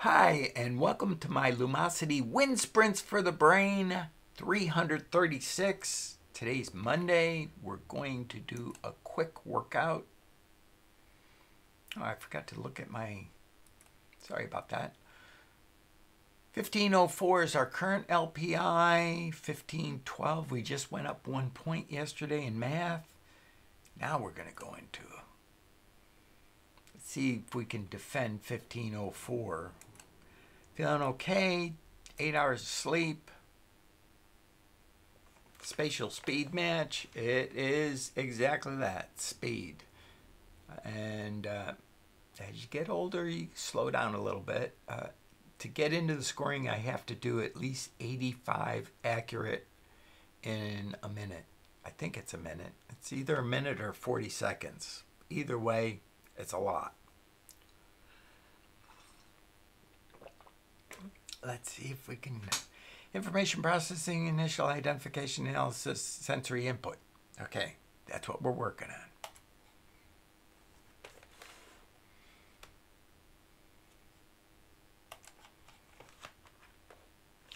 Hi, and welcome to my Lumosity Wind Sprints for the Brain 336. Today's Monday. We're going to do a quick workout. Oh, I forgot to look at my. Sorry about that. 1504 is our current LPI. 1512, we just went up one point yesterday in math. Now we're going to go into Let's see if we can defend 1504. Feeling okay. Eight hours of sleep. Spatial speed match. It is exactly that speed. And uh, as you get older, you slow down a little bit. Uh, to get into the scoring, I have to do at least 85 accurate in a minute. I think it's a minute. It's either a minute or 40 seconds. Either way, it's a lot. Let's see if we can. Information processing, initial identification, analysis, sensory input. Okay, that's what we're working on.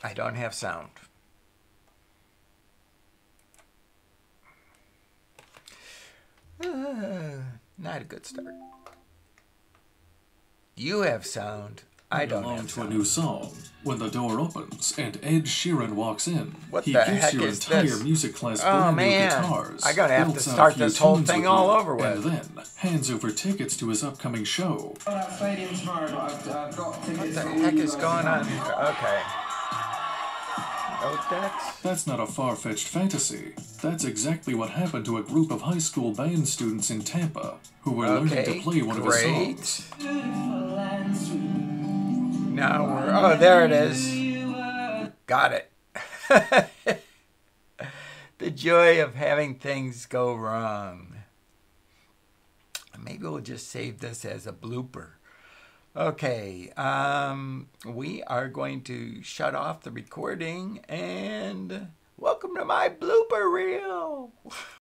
I don't have sound. Uh, not a good start. You have sound. I don't belong have to sound. a new song. When the door opens and Ed Sheeran walks in, What he the gives heck your is entire this? music class Oh, brand man. new guitars. I gotta have to start this whole thing all you, over And then hands over tickets to his upcoming show. that stadium tomorrow, I've, I've got What the heck is going on Okay. Oh, that's. That's not a far-fetched fantasy. That's exactly what happened to a group of high school band students in Tampa who were learning to play one of his great. songs. Now we're. Oh, there it is. Got it. the joy of having things go wrong. Maybe we'll just save this as a blooper. Okay, um, we are going to shut off the recording and welcome to my blooper reel.